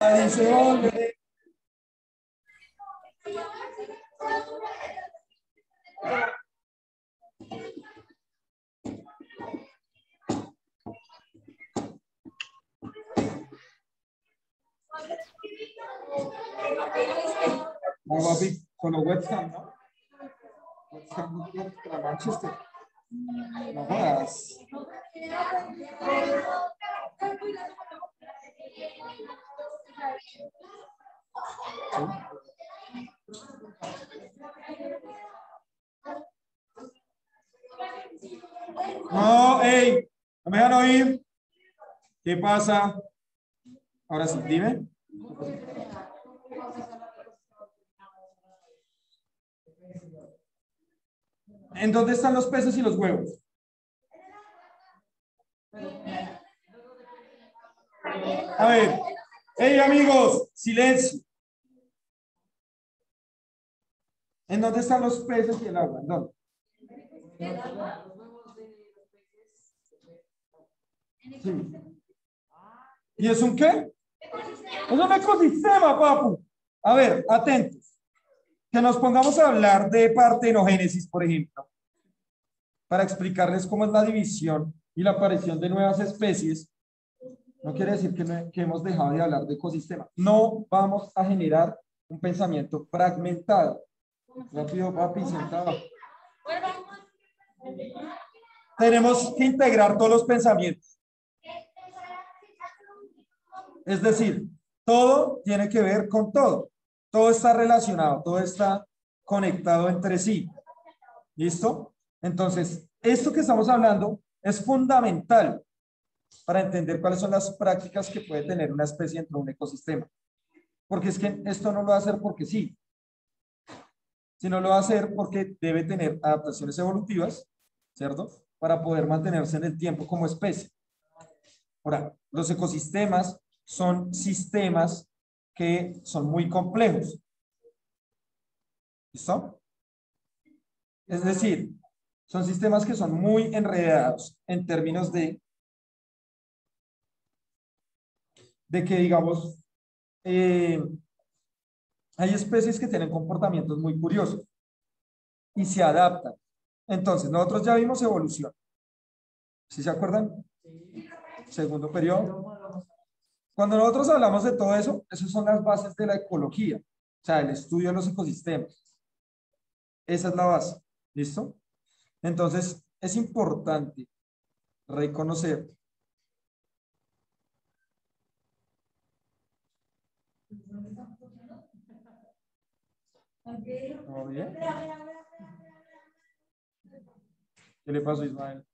Adición de- No, papi, con los West Ham, ¿no? West Ham Manchester. No No, hey, no me dejan oír. ¿Qué pasa? Ahora sí, dime. ¿En dónde están los peces y los huevos? A ver, hey amigos, silencio. ¿En dónde están los peces y el agua? ¿En dónde? Sí. ¿Y es un qué? Es un ecosistema, papu. A ver, atentos. Que nos pongamos a hablar de partenogénesis, por ejemplo, para explicarles cómo es la división y la aparición de nuevas especies. No quiere decir que, hemos dejado de hablar de ecosistema. No vamos a generar un pensamiento fragmentado. Rápido, papi, sentado. Tenemos que integrar todos los pensamientos. Es decir, todo tiene que ver con todo. Todo está relacionado, todo está conectado entre sí. ¿Listo? Entonces, esto que estamos hablando es fundamental para entender cuáles son las prácticas que puede tener una especie dentro de un ecosistema. Porque es que esto no lo va a hacer porque sí, sino lo va a hacer porque debe tener adaptaciones evolutivas, ¿cierto? Para poder mantenerse en el tiempo como especie. Ahora, los ecosistemas son sistemas que son muy complejos. ¿Listo? Es decir, son sistemas que son muy enredados en términos de, de que, digamos, eh, hay especies que tienen comportamientos muy curiosos y se adaptan. Entonces, nosotros ya vimos evolución. ¿Sí se acuerdan? Segundo periodo. Cuando nosotros hablamos de todo eso, esas son las bases de la ecología, o sea, el estudio de los ecosistemas. Esa es la base, ¿listo? Entonces, es importante reconocer ¿Todo bien? ¿Qué le pasó a Ismael?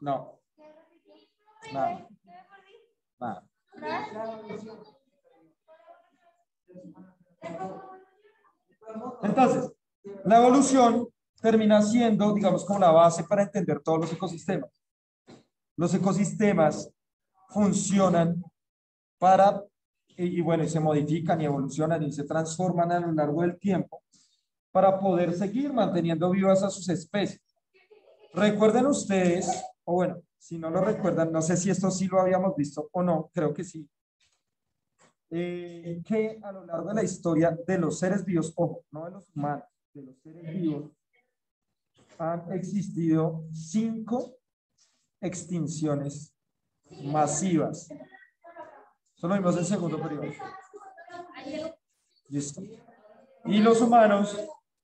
No. Nada. Nada. Entonces, la evolución termina siendo, digamos, como la base para entender todos los ecosistemas. Los ecosistemas funcionan para, y, y bueno, y se modifican y evolucionan y se transforman a lo largo del tiempo para poder seguir manteniendo vivas a sus especies. Recuerden ustedes, o bueno, si no lo recuerdan, no sé si esto sí lo habíamos visto o no, creo que sí, eh, que a lo largo de la historia de los seres vivos, ojo, no de los humanos, de los seres vivos, han existido cinco extinciones masivas. Eso lo vimos en el segundo periodo. Listo. Y los humanos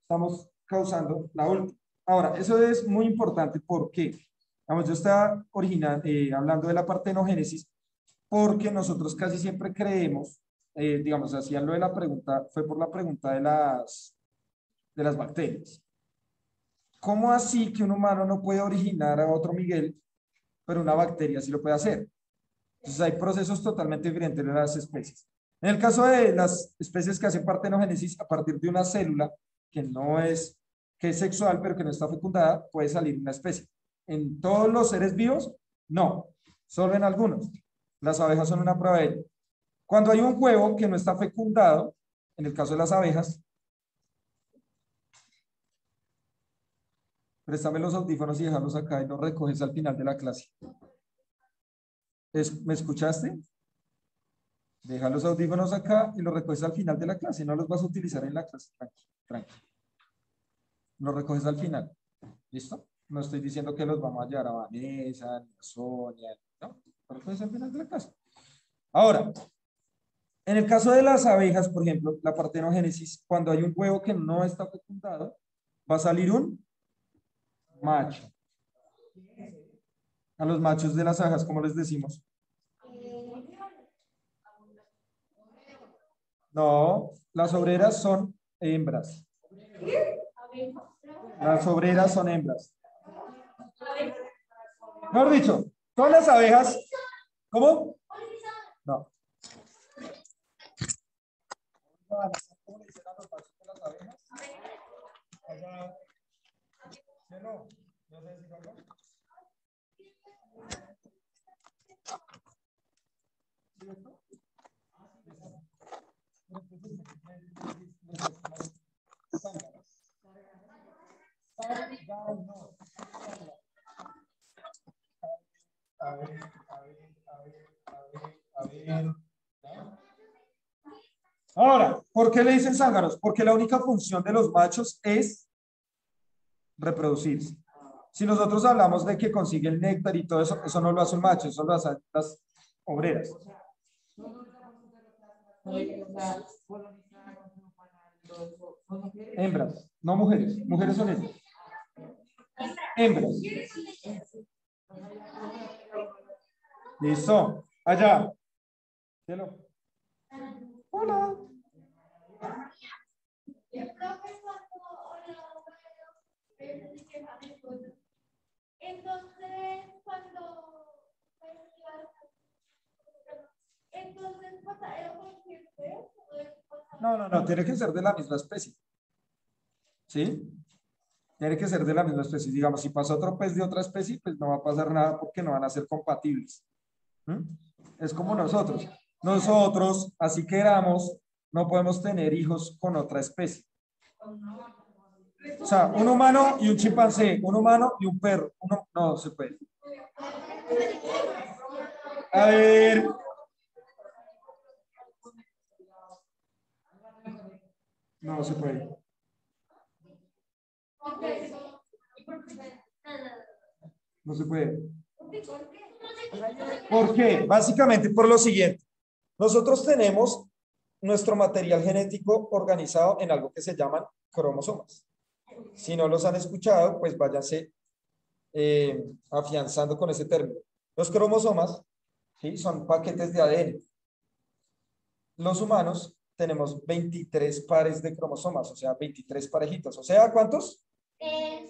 estamos causando la última. Ahora, eso es muy importante porque, vamos, yo estaba original, eh, hablando de la partenogénesis, porque nosotros casi siempre creemos, eh, digamos, hacían lo de la pregunta, fue por la pregunta de las, de las bacterias. ¿Cómo así que un humano no puede originar a otro Miguel, pero una bacteria sí lo puede hacer? Entonces hay procesos totalmente diferentes de las especies. En el caso de las especies que hacen partenogénesis, a partir de una célula que no es, que es sexual, pero que no está fecundada, puede salir una especie. En todos los seres vivos, no, solo en algunos. Las abejas son una prueba de ello. Cuando hay un huevo que no está fecundado, en el caso de las abejas, préstame los audífonos y déjalos acá y los recoges al final de la clase. ¿Me escuchaste? Deja los audífonos acá y los recoges al final de la clase. No los vas a utilizar en la clase. Tranqui, tranqui. Los recoges al final. ¿Listo? No estoy diciendo que los vamos a llevar a Vanessa, a Sonia. No, los recoges al final de la clase. Ahora, en el caso de las abejas, por ejemplo, la partenogénesis, cuando hay un huevo que no está fecundado, va a salir un macho. A los machos de las abejas, ¿cómo les decimos? No, las obreras son hembras. Las obreras son hembras. Mejor dicho, todas las abejas, ¿cómo? No. ¿Cómo Ahora, ¿por qué le dicen zángaros? Porque la única función de los machos es reproducirse. Si nosotros hablamos de que consigue el néctar y todo eso, eso no lo hace un macho, eso lo hacen las obreras. Hembras, no mujeres. Mujeres son hembras. Hembras. Listo. Allá. Hola. Entonces, cuando entonces, no, no, no, tiene que ser de la misma especie. ¿Sí? Tiene que ser de la misma especie. Digamos, si pasa otro pez de otra especie, pues no va a pasar nada porque no van a ser compatibles. ¿Mm? Es como nosotros. Nosotros, así que éramos, no podemos tener hijos con otra especie. O sea, un humano y un chimpancé, un humano y un perro. Uno, no se puede. A ver, No se puede. No se puede. ¿Por qué? Básicamente por lo siguiente. Nosotros tenemos nuestro material genético organizado en algo que se llaman cromosomas. Si no los han escuchado, pues váyanse eh, afianzando con ese término. Los cromosomas ¿sí? son paquetes de ADN. Los humanos tenemos 23 pares de cromosomas, o sea, 23 parejitos. O sea, ¿cuántos? Eh,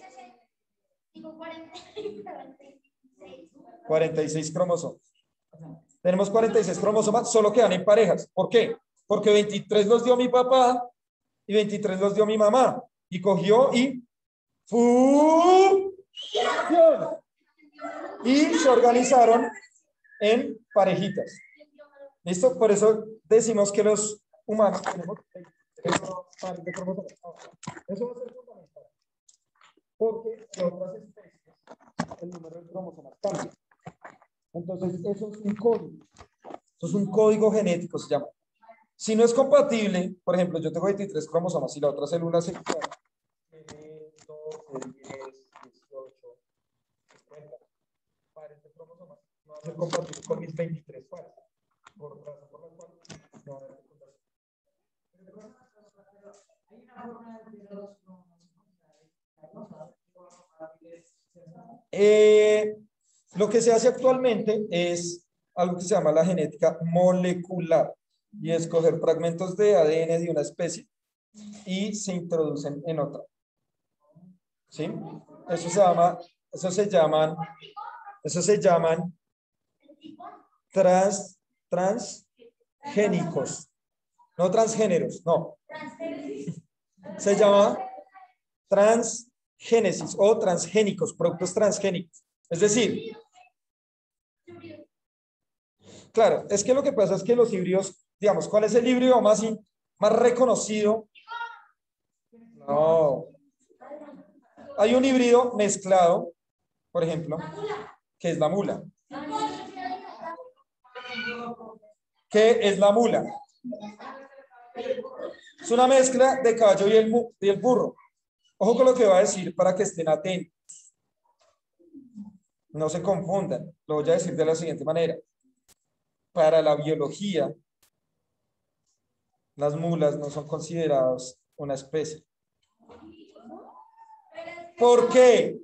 46 cromosomas. Tenemos 46 cromosomas, solo quedan en parejas. ¿Por qué? Porque 23 los dio mi papá y 23 los dio mi mamá. Y cogió y... Y se organizaron en parejitas. ¿Listo? Por eso decimos que los humanos tenemos. Eso va. Porque en otras especies el número de cromosomas cambia. Entonces, eso es un código. Eso es un código genético, se llama. Si no es compatible, por ejemplo, yo tengo 23 cromosomas y la otra célula se tiene 12, 10, 18, 50 pares de cromosomas, no va a ser compatible con mis 23 pares. Por razón por la cual no va a ser eh, lo que se hace actualmente es algo que se llama la genética molecular y es coger fragmentos de ADN de una especie y se introducen en otra. ¿Sí? Eso se llama, eso se llaman, eso se llaman trans, transgénicos. No transgéneros, no. Se llama transgénesis o transgénicos, productos transgénicos. Es decir, claro, es que lo que pasa es que los híbridos, digamos, ¿cuál es el híbrido más, más reconocido? No. Hay un híbrido mezclado, por ejemplo, que es la mula. ¿Qué es la mula? Es una mezcla de caballo y el, y el burro. Ojo con lo que va a decir para que estén atentos. No se confundan. Lo voy a decir de la siguiente manera. Para la biología, las mulas no son consideradas una especie. ¿Por qué?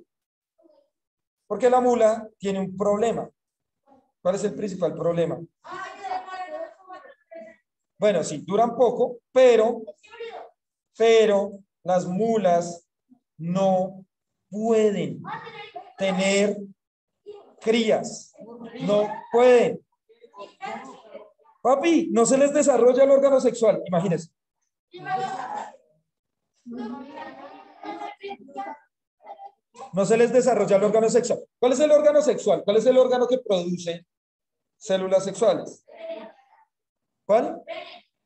Porque la mula tiene un problema. ¿Cuál es el principal problema? Bueno, sí, duran poco, pero, pero las mulas no pueden tener crías. No pueden. Papi, no se les desarrolla el órgano sexual, imagínense. No se les desarrolla el órgano sexual. ¿Cuál es el órgano sexual? ¿Cuál es el órgano que produce células sexuales? ¿Cuál?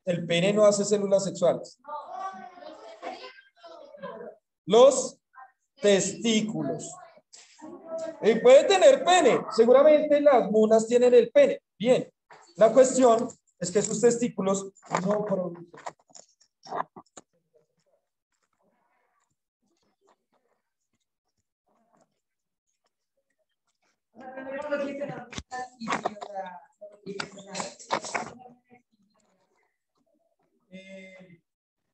El pene no hace células sexuales. Los testículos. Y puede tener pene. Seguramente las mulas tienen el pene. Bien. La cuestión es que sus testículos no producen. Eh,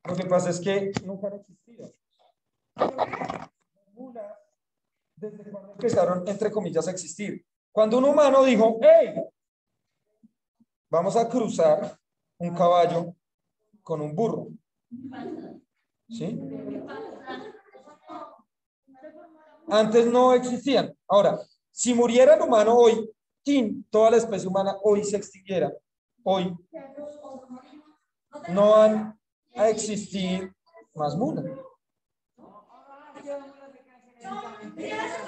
lo que pasa es que nunca han existido. Desde cuando empezaron, entre comillas, a existir. Cuando un humano dijo, hey, vamos a cruzar un caballo con un burro. ¿Sí? Antes no existían. Ahora, si muriera el humano hoy, toda la especie humana hoy se extinguiera, hoy no van a existir más mulas.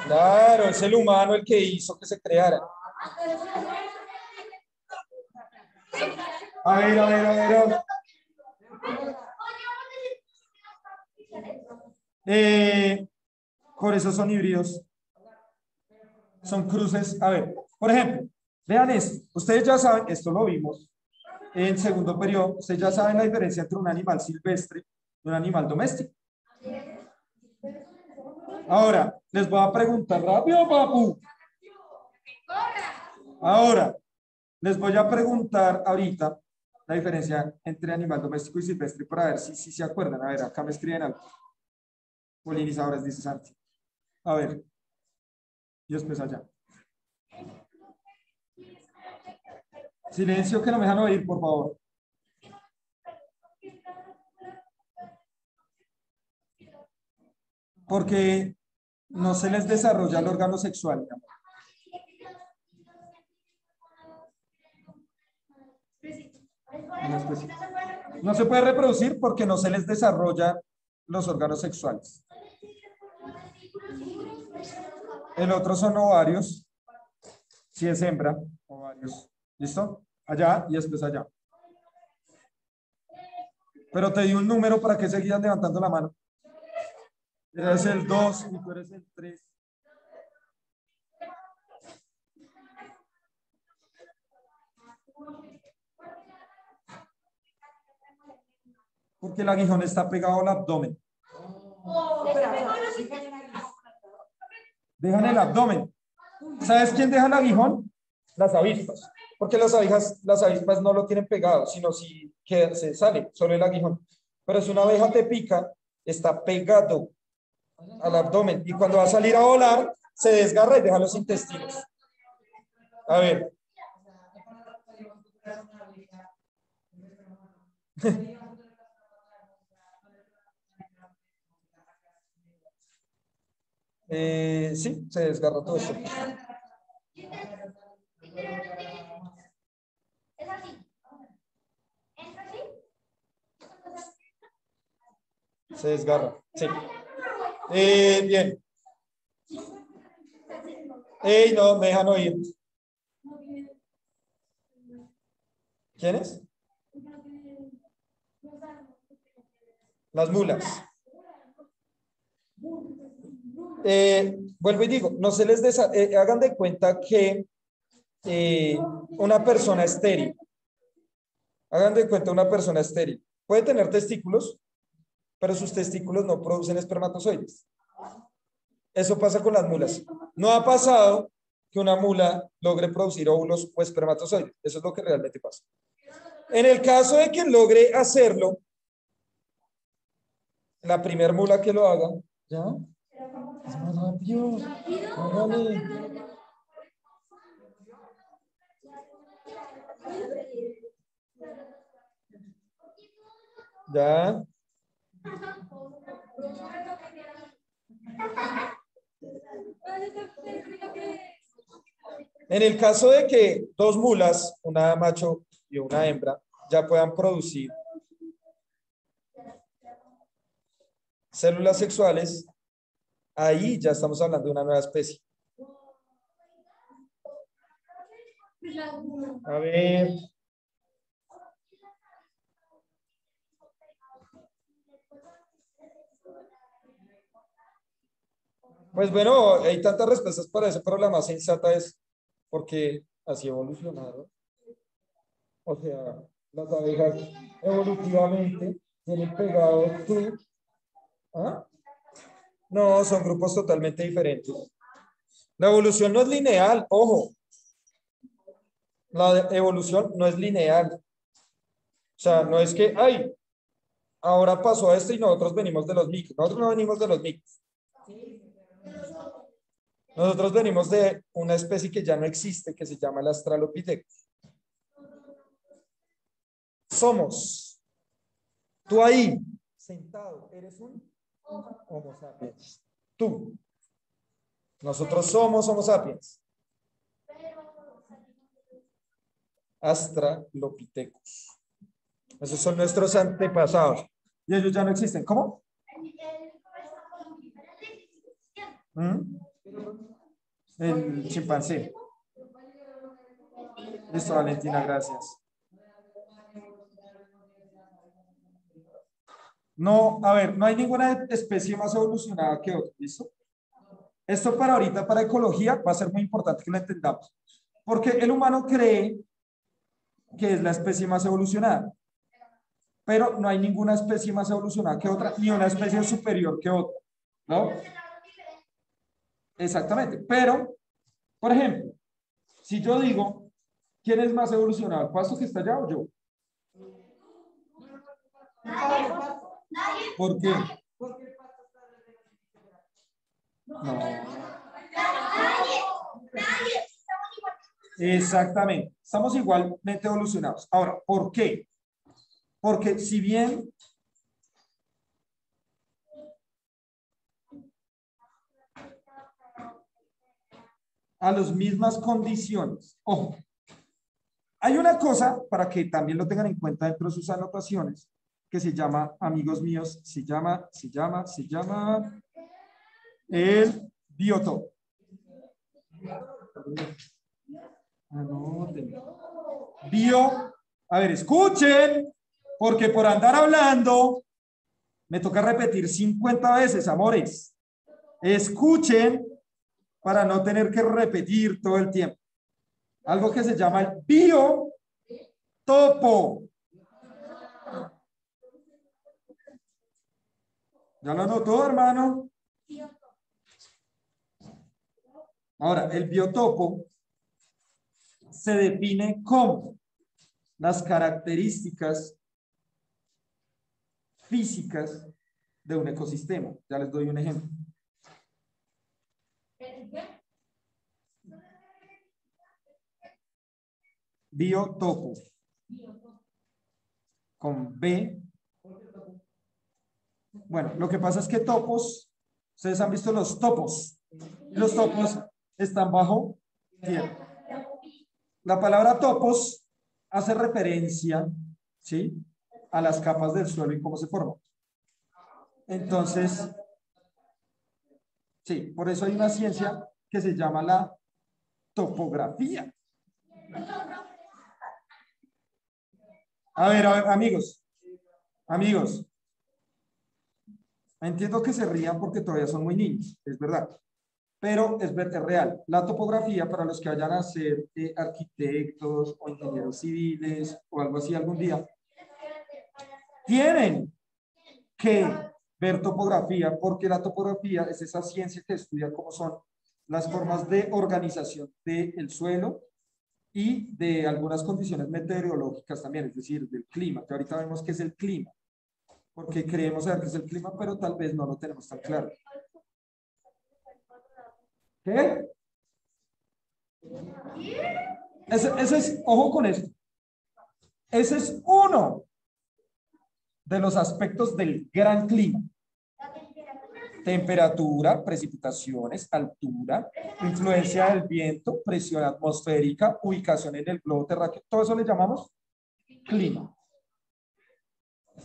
Claro, es el humano el que hizo que se creara. A ver, a ver, a ver. Eh, por eso son híbridos. Son cruces. A ver, por ejemplo, vean esto. Ustedes ya saben, esto lo vimos en segundo periodo, ustedes ya saben la diferencia entre un animal silvestre y un animal doméstico. Ahora, les voy a preguntar rápido, papu. Ahora, les voy a preguntar ahorita la diferencia entre animal doméstico y silvestre para ver si, si se acuerdan. A ver, acá me escriben algo. Polinizadores, dice Santi. A ver. Y después allá. Silencio que no me dejan oír, por favor. Porque no se les desarrolla el órgano sexual. No se puede reproducir porque no se les desarrolla los órganos sexuales. El otro son ovarios. Si es hembra, ovarios. ¿Listo? Allá y después allá. Pero te di un número para que seguían levantando la mano. Eres el 2 y tú eres el 3. Porque el aguijón está pegado al abdomen. Dejan el abdomen. ¿Sabes quién deja el aguijón? Las avispas. Porque las abejas, las avispas no lo tienen pegado, sino si que se sale solo el aguijón. Pero si una abeja te pica, está pegado al abdomen. Y cuando va a salir a volar, se desgarra y deja los intestinos. A ver. Eh, sí, se desgarra todo esto. Se desgarra, sí. Eh, bien. Ey, no, me dejan oír. ¿Quién es? Las mulas. Eh, vuelvo y digo, no se les eh, hagan de cuenta que eh, una persona estéril Hagan de cuenta una persona estéril. Puede tener testículos, pero sus testículos no producen espermatozoides. Eso pasa con las mulas. No ha pasado que una mula logre producir óvulos o espermatozoides. Eso es lo que realmente pasa. En el caso de que logre hacerlo, la primer mula que lo haga, ¿ya? Ya. En el caso de que dos mulas, una macho y una hembra, ya puedan producir células sexuales, ahí ya estamos hablando de una nueva especie. A ver. Pues bueno, hay tantas respuestas para eso, pero la más sensata es porque así evolucionaron. O sea, las abejas evolutivamente tienen pegado su... ¿Ah? No, son grupos totalmente diferentes. La evolución no es lineal, ojo. La evolución no es lineal. O sea, no es que, ay, ahora pasó esto y nosotros venimos de los micos. Nosotros no venimos de los micos. Nosotros venimos de una especie que ya no existe, que se llama el Australopithecus. Somos. Tú ahí, sentado, eres un Homo sapiens. Tú. Nosotros somos Homo sapiens. Australopithecus. Esos son nuestros antepasados. Y ellos ya no existen. ¿Cómo? ¿Mm? El chimpancé. Listo, Valentina, gracias. No, a ver, no hay ninguna especie más evolucionada que otra, ¿listo? Esto para ahorita, para ecología, va a ser muy importante que lo entendamos. Porque el humano cree que es la especie más evolucionada. Pero no hay ninguna especie más evolucionada que otra, ni una especie superior que otra. ¿No? Exactamente. Pero, por ejemplo, si yo digo, ¿quién es más evolucionado? ¿El pasto que está allá o yo? ¿Por qué? No. Exactamente. Estamos igualmente evolucionados. Ahora, ¿por qué? Porque si bien a las mismas condiciones. Ojo, hay una cosa para que también lo tengan en cuenta dentro de sus anotaciones, que se llama, amigos míos, se llama, se llama, se llama el biotopo. Bio, a ver, escuchen, porque por andar hablando me toca repetir 50 veces, amores. Escuchen para no tener que repetir todo el tiempo. Algo que se llama el biotopo. ¿Ya lo notó, hermano? Ahora, el biotopo se define como las características físicas de un ecosistema. Ya les doy un ejemplo. Biotopo. Con B. Bueno, lo que pasa es que topos, ustedes han visto los topos. los topos están bajo tierra. La palabra topos hace referencia, ¿sí? A las capas del suelo y cómo se forman. Entonces, sí, por eso hay una ciencia que se llama la topografía. A ver, a ver, amigos, amigos, entiendo que se rían porque todavía son muy niños, es verdad. pero es, es real. La topografía, para los que vayan a ser eh, arquitectos o ingenieros civiles o algo así algún día, tienen que ver topografía, porque la topografía es esa ciencia que estudia cómo son las formas de organización del suelo y de algunas condiciones meteorológicas también, es decir, del clima, que ahorita vemos que es el clima, porque creemos saber es el clima, pero tal vez no lo tenemos tan claro. ¿Qué? Ese, ese es, ojo con esto. Ese es uno de los aspectos del gran clima. Temperatura, precipitaciones, altura, influencia del viento, presión atmosférica, ubicación en el globo terráqueo. Todo eso le llamamos clima.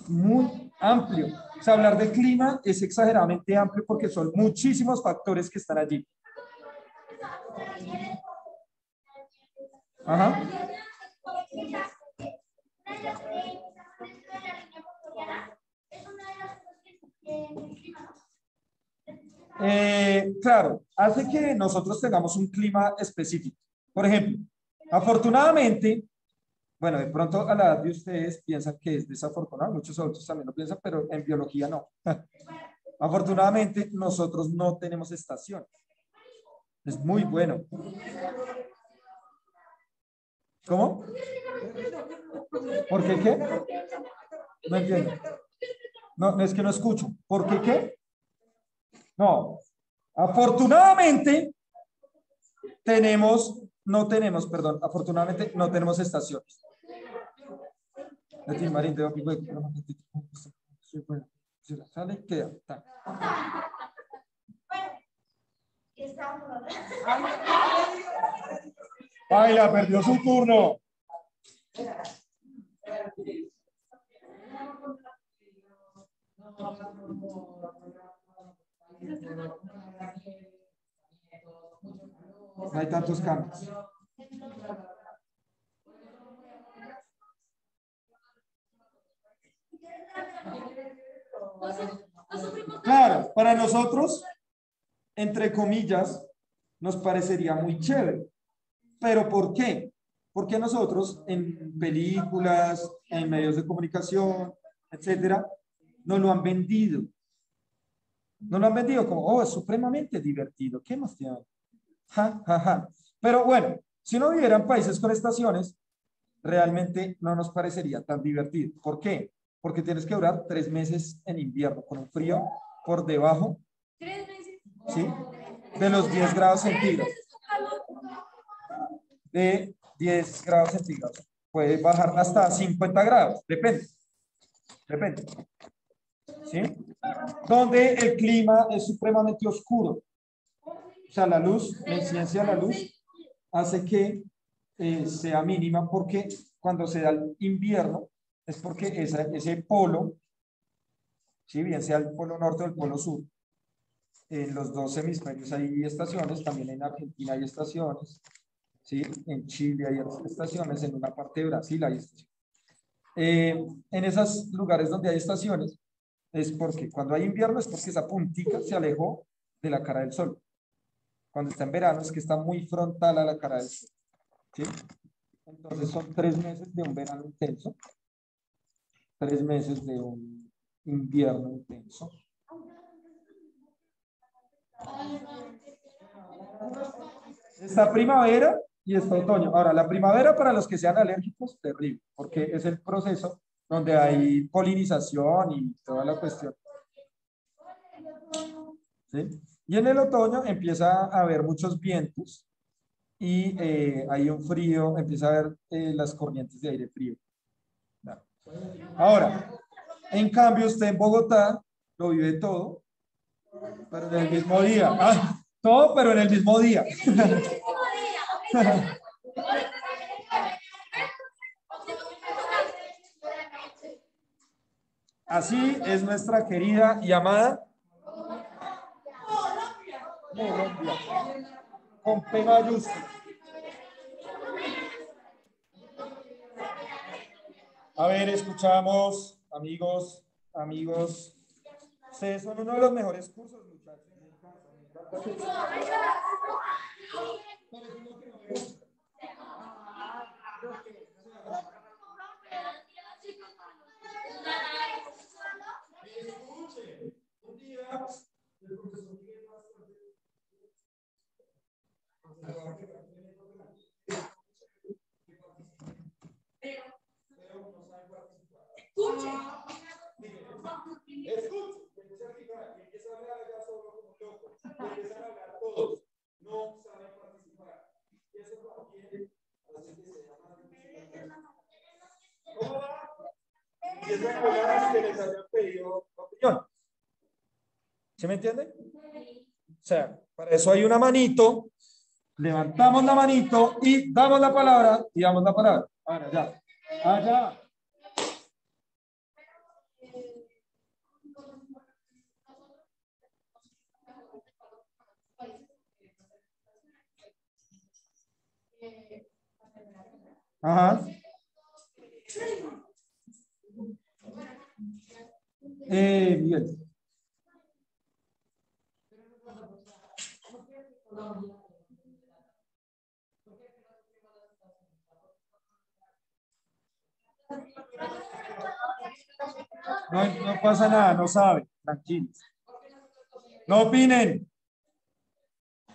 Muy amplio. O sea, hablar de clima es exageradamente amplio porque son muchísimos factores que están allí. Ajá. Eh, claro, hace que nosotros tengamos un clima específico. Por ejemplo, afortunadamente, bueno, de pronto a la edad de ustedes piensan que es desafortunado, muchos otros también lo piensan, pero en biología no. afortunadamente, nosotros no tenemos estación. Es muy bueno. ¿Cómo? ¿Por qué qué? No entiendo. No, es que no escucho. ¿Por qué qué? No. Afortunadamente, tenemos, no tenemos, perdón, afortunadamente no tenemos estaciones. Sale, queda. Baila, perdió su turno. No hay tantos cambios. Claro, para nosotros, entre comillas, nos parecería muy chévere. ¿Pero por qué? Porque nosotros en películas, en medios de comunicación, etcétera, no lo han vendido. No lo han vendido como, oh, es supremamente divertido. ¿Qué más tiene? Ja, ja, ja. Pero bueno, si no vivieran países con estaciones, realmente no nos parecería tan divertido. ¿Por qué? Porque tienes que durar tres meses en invierno con un frío por debajo. ¿Tres meses? Sí, de los 10 grados centígrados. De 10 grados centígrados. Puede bajar hasta 50 grados, depende. Depende. ¿sí? Donde el clima es supremamente oscuro. O sea, la luz, la incidencia de la luz hace que eh, sea mínima porque cuando se da el invierno es porque ese polo, ¿sí? bien sea el polo norte o el polo sur, en los dos hemisferios hay estaciones, también en Argentina hay estaciones, ¿sí? en Chile hay estaciones, en una parte de Brasil hay estaciones. Eh, en esos lugares donde hay estaciones, es porque cuando hay invierno es porque esa puntica se alejó de la cara del sol. Cuando está en verano es que está muy frontal a la cara del sol. ¿sí? Entonces son tres meses de un verano intenso, tres meses de un invierno intenso. Esta primavera y esta otoño. Ahora, la primavera para los que sean alérgicos, terrible, porque es el proceso donde hay polinización y toda la cuestión. Y en el otoño empieza a haber muchos vientos y eh, hay un frío, empieza a haber eh, las corrientes de aire frío. Ahora, en cambio, usted en Bogotá lo vive todo, pero en el mismo día. Ah, todo, pero en el mismo día. Así es nuestra querida y amada Colombia. Con P A ver, escuchamos, amigos, amigos. Ustedes son uno de los mejores cursos, muchachos. ¿Se me entiende? O sea, para eso hay una manito, levantamos la manito y damos la palabra y damos la palabra. Ahora, ya. Allá. Ajá. Eh, bien. No, no pasa nada, no sabe, tranquilos. No opinen.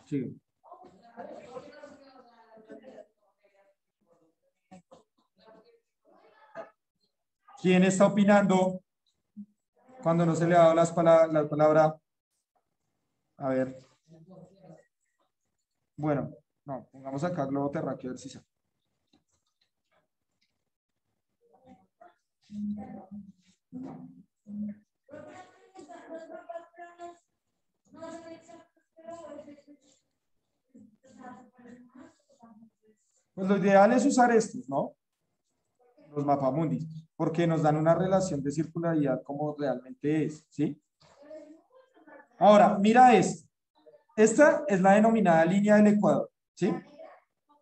Sí. ¿Quién está opinando cuando no se le ha dado las palabras, la palabra? A ver. Bueno, no, pongamos acá globo terráqueo a ver si se. Pues lo ideal es usar estos, ¿no? Los mapamundis, porque nos dan una relación de circularidad como realmente es, ¿sí? Ahora, mira esto. Esta es la denominada línea del Ecuador, ¿sí?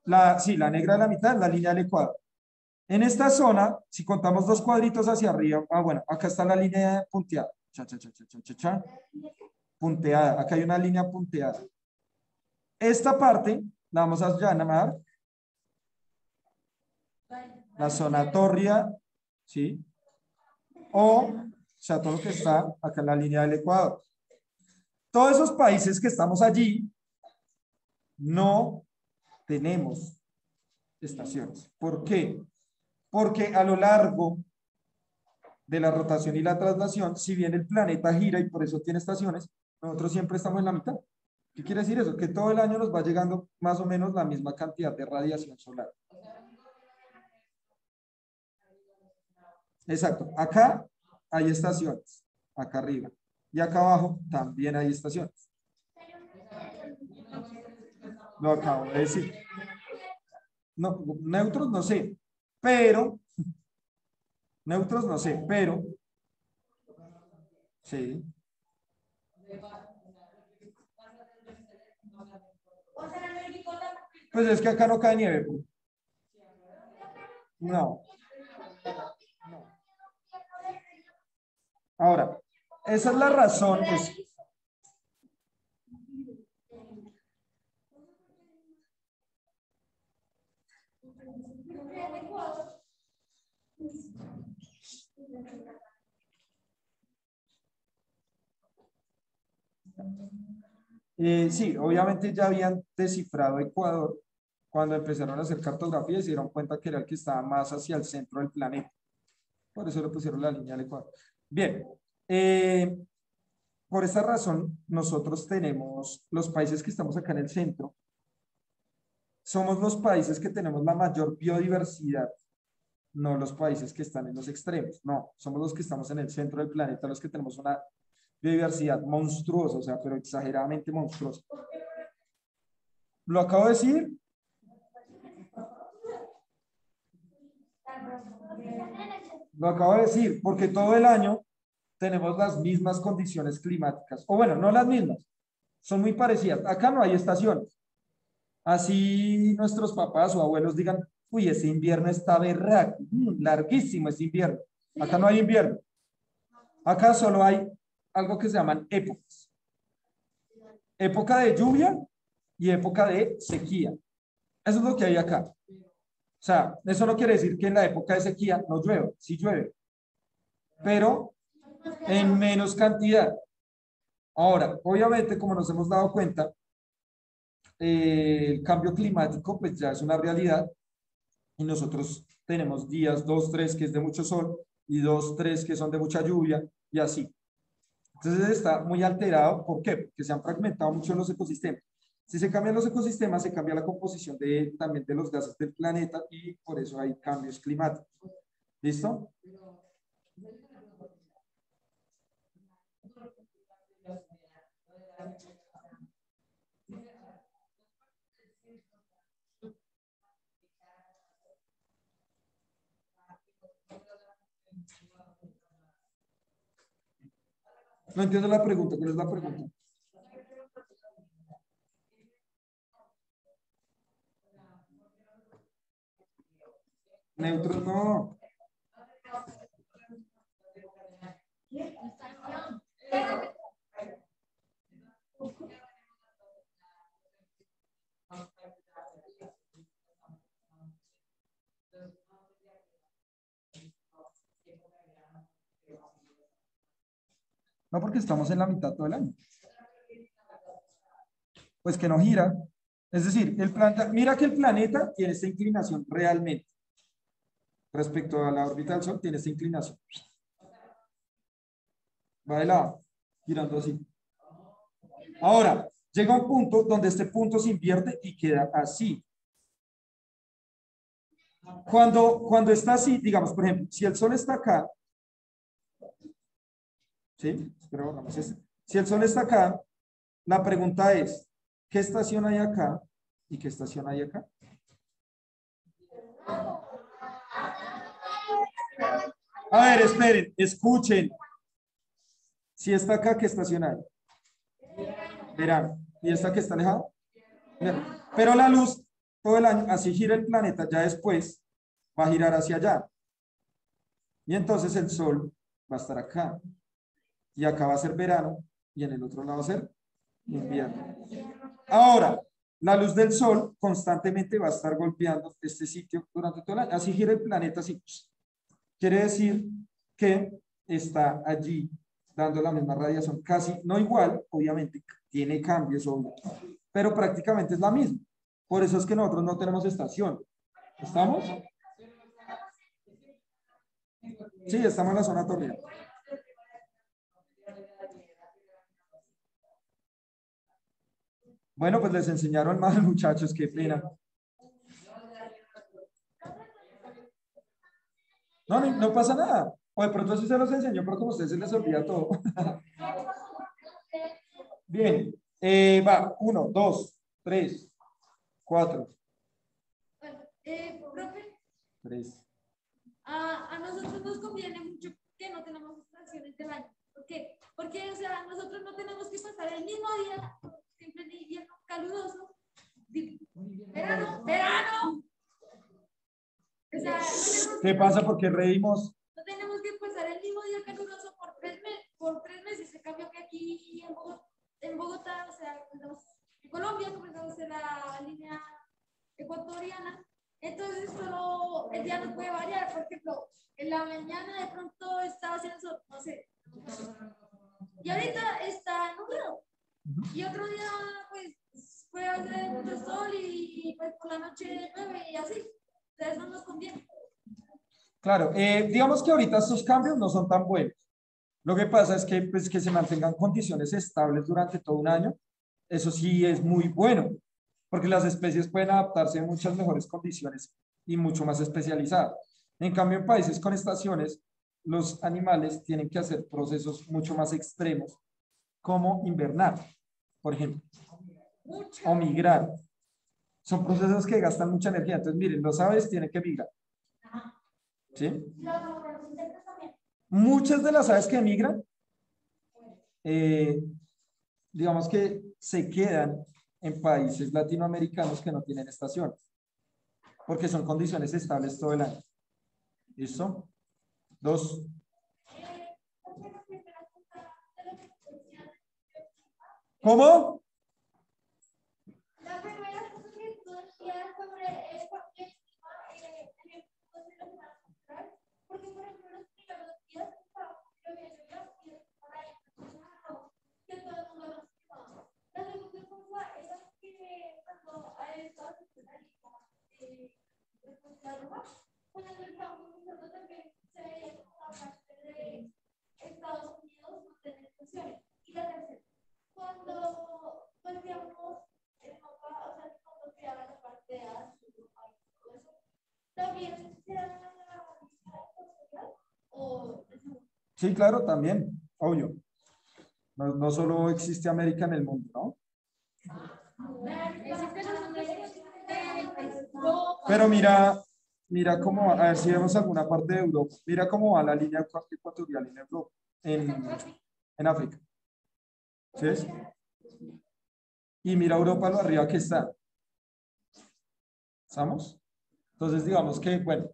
La, sí, la negra de la mitad es la línea del Ecuador. En esta zona, si contamos dos cuadritos hacia arriba, ah, bueno, acá está la línea punteada. Cha, cha, cha, Punteada. Acá hay una línea punteada. Esta parte la vamos a llamar la zona tórrea, ¿sí? O, o sea, todo lo que está acá en la línea del Ecuador. Todos esos países que estamos allí, no tenemos estaciones. ¿Por qué? Porque a lo largo de la rotación y la traslación, si bien el planeta gira y por eso tiene estaciones, nosotros siempre estamos en la mitad. ¿Qué quiere decir eso? Que todo el año nos va llegando más o menos la misma cantidad de radiación solar. Exacto. Acá hay estaciones, acá arriba. Y acá abajo también hay estaciones. Lo acabo de decir. No, neutros no sé, pero, neutros no sé, pero, sí. Pues es que acá no cae nieve. Pues. No. Ahora, esa es la razón. Pues, Eh, sí, obviamente ya habían descifrado Ecuador cuando empezaron a hacer cartografía y se dieron cuenta que era el que estaba más hacia el centro del planeta. Por eso le pusieron la línea del Ecuador. Bien, eh, por esta razón nosotros tenemos los países que estamos acá en el centro. Somos los países que tenemos la mayor biodiversidad, no los países que están en los extremos. No, somos los que estamos en el centro del planeta, los que tenemos una biodiversidad monstruosa, o sea, pero exageradamente monstruosa. ¿Lo acabo de decir? Lo acabo de decir, porque todo el año tenemos las mismas condiciones climáticas. O bueno, no las mismas, son muy parecidas. Acá no hay estaciones. Así nuestros papás o abuelos digan, uy, ese invierno está berraco, mm, larguísimo ese invierno. Acá no hay invierno. Acá solo hay algo que se llaman épocas. época de lluvia y época de sequía. Eso es lo que hay acá. O sea, eso no quiere decir que en la época de sequía no llueva, sí llueve, pero en menos cantidad. Ahora, obviamente, como nos hemos dado cuenta, eh, el cambio climático pues ya es una realidad y nosotros tenemos días, dos, tres, que es de mucho sol y dos, tres, que son de mucha lluvia y así. Entonces está muy alterado. ¿Por qué? Porque se han fragmentado mucho los ecosistemas. Si se cambian los ecosistemas, se cambia la composición de, también de los gases del planeta y por eso hay cambios climáticos. ¿Listo? No entiendo la pregunta. ¿Cuál es la pregunta? Neutro no. No porque estamos en la mitad todo el año. Pues que no gira. Es decir, el planeta, mira que el planeta tiene esta inclinación realmente. Respecto a la órbita del Sol, tiene esta inclinación. Va de lado, girando así. Ahora, llega un punto donde este punto se invierte y queda así. Cuando, cuando está así, digamos, por ejemplo, si el Sol está acá, ¿sí? Si el Sol está acá, la pregunta es, ¿qué estación hay acá y qué estación hay acá? A ver, esperen, escuchen. Si está acá, ¿qué estación hay? Verán. ¿Y esta que está alejado? Pero la luz, todo el año, así gira el planeta, ya después va a girar hacia allá. Y entonces el Sol va a estar acá y acá va a ser verano y en el otro lado va a ser invierno. Ahora, la luz del sol constantemente va a estar golpeando este sitio durante todo el año. Así gira el planeta, así. Quiere decir que está allí dando la misma radiación, casi no igual, obviamente tiene cambios, pero prácticamente es la misma. Por eso es que nosotros no tenemos estación. ¿Estamos? Sí, estamos en la zona torreal. Bueno, pues les enseñaron mal, muchachos, qué pena. No, no, pasa nada. O de pronto sí se los enseñó, pero como a ustedes se les olvida todo. Bien. Eh, va, uno, dos, tres, cuatro. Eh, profe. Tres. A, a, nosotros nos conviene mucho que no tenemos estaciones del año. ¿Por qué? Porque, o sea, nosotros no tenemos que pasar el mismo día siempre en invierno caluroso. Verano, verano. O sea, no ¿Qué pasa? porque reímos? No tenemos que pasar el mismo día caluroso por tres, por tres meses. Se cambió que aquí en Bogotá, en Bogotá o sea, en Colombia comenzamos en la línea ecuatoriana. Entonces, solo el día no puede variar. Por ejemplo, en la mañana de pronto estaba haciendo sol, no sé. Y ahorita está nublado. Y otro día, pues, puede hacer mucho sol y, pues por la noche llueve y así. Entonces no nos. Claro, eh, digamos que ahorita estos cambios no son tan buenos. Lo que pasa es que, pues, que se mantengan condiciones estables durante todo un año. Eso sí es muy bueno, porque las especies pueden adaptarse a muchas mejores condiciones y mucho más especializadas. En cambio, en países con estaciones, los animales tienen que hacer procesos mucho más extremos como invernar, por ejemplo, o migrar. Son procesos que gastan mucha energía. Entonces, miren, los aves tienen que migrar. ¿Sí? Muchas de las aves que migran, eh, digamos que se quedan en países latinoamericanos que no tienen estación, porque son condiciones estables todo el año. ¿Listo? Dos. ¿Cómo? porque por ejemplo los primeros días estaba lloviendo y por ahí que todo el mundo los quemaba. La segunda cosa era que cuando a Estados Unidos de la Roma, cuando el campo también se veía como la parte de Estados Unidos no tener funciones. Y la tercera, cuando volvíamos el mapa, o sea, cuando creaban la parte de Asia, todo eso, también se da Sí, claro, también, obvio. No, no solo existe América en el mundo, ¿no? Pero mira, mira cómo, a ver si vemos alguna parte de Europa. Mira cómo va la línea ecuatorial en Europa, en, en África. ¿Sí ves? Y mira Europa lo arriba que está. ¿Estamos? Entonces, digamos que, bueno,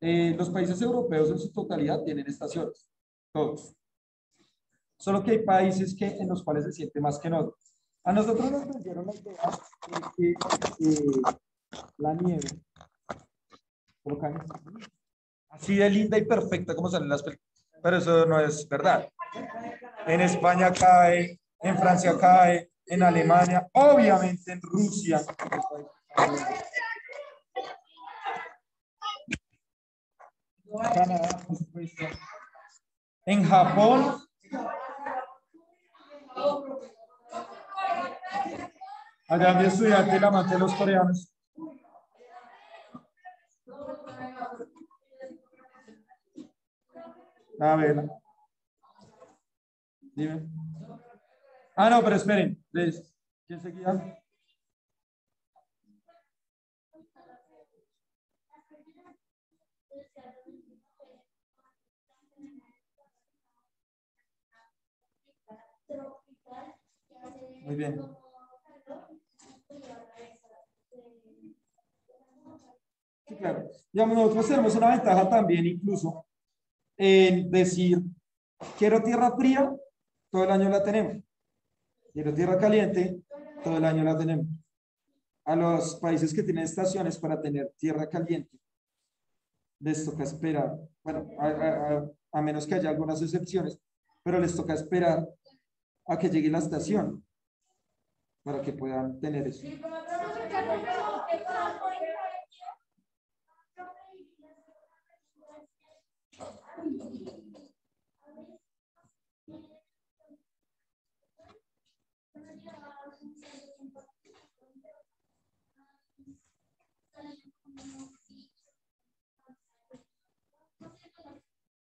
eh, los países europeos en su totalidad tienen estaciones, todos. Solo que hay países que, en los cuales se siente más que en otros. A nosotros nos vendieron la idea de que eh, la nieve, así de linda y perfecta como salen las películas, pero eso no es verdad. En España cae, en Francia cae, en Alemania, obviamente en Rusia. En Japón. Allá mi estudiante, la de los coreanos. A ver. Dime. Ah, no, pero esperen. ¿Quién seguía? Muy bien. Sí, claro. Digamos, nosotros tenemos una ventaja también incluso en decir, quiero tierra fría, todo el año la tenemos. Quiero tierra caliente, todo el año la tenemos. A los países que tienen estaciones para tener tierra caliente, les toca esperar, bueno, a menos que haya algunas excepciones, pero les toca esperar a que llegue la estación para que puedan tener eso.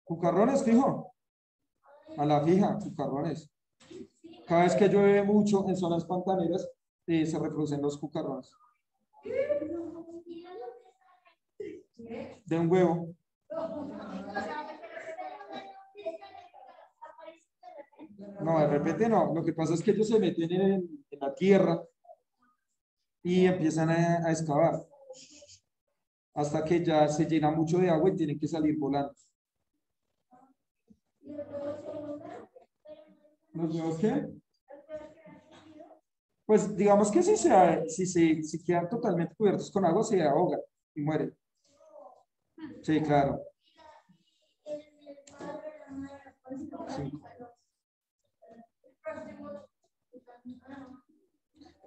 Cucarrones, fijo. A la fija, cucarrones. Cada vez que llueve mucho en zonas pantaneras, eh, se reproducen los cucarrones. De un huevo. No, de repente no. Lo que pasa es que ellos se meten en, la tierra y empiezan a, a, excavar hasta que ya se llena mucho de agua y tienen que salir volando. ¿Los huevos qué? Pues digamos que si, se, si, se, si quedan totalmente cubiertos con agua, se ahogan y mueren. Sí, claro.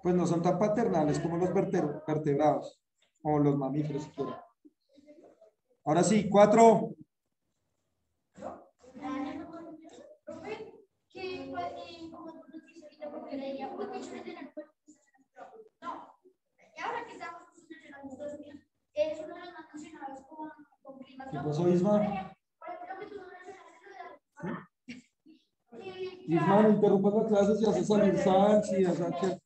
Pues no son tan paternales como los vertebrados o los mamíferos. Ahora sí, cuatro. ¿Qué pasó, Isma? Isma, no interrumpas la clase si hace salir Sanchi, o sea que...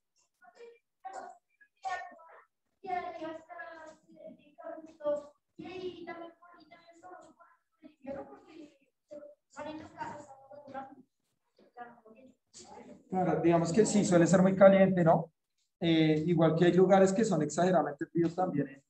Digamos que sí, suele ser muy caliente, ¿no? Eh, igual que hay lugares que son exageradamente fríos también